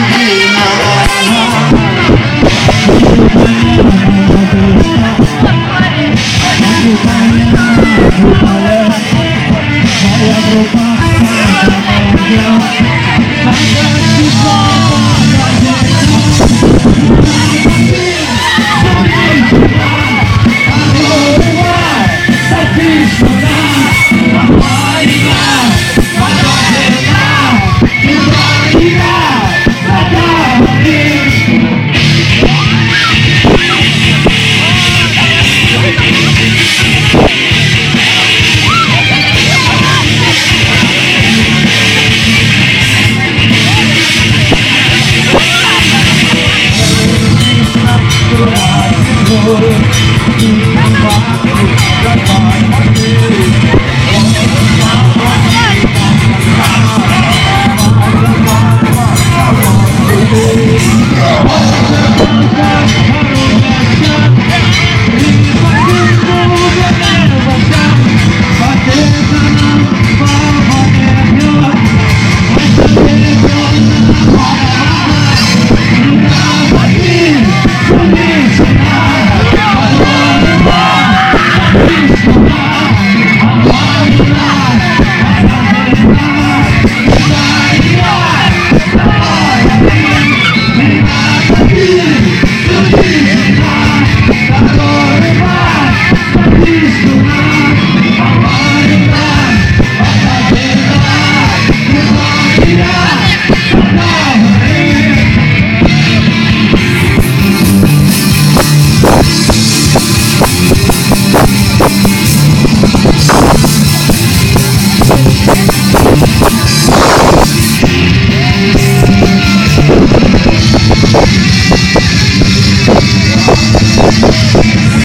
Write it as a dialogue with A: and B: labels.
A: Marina.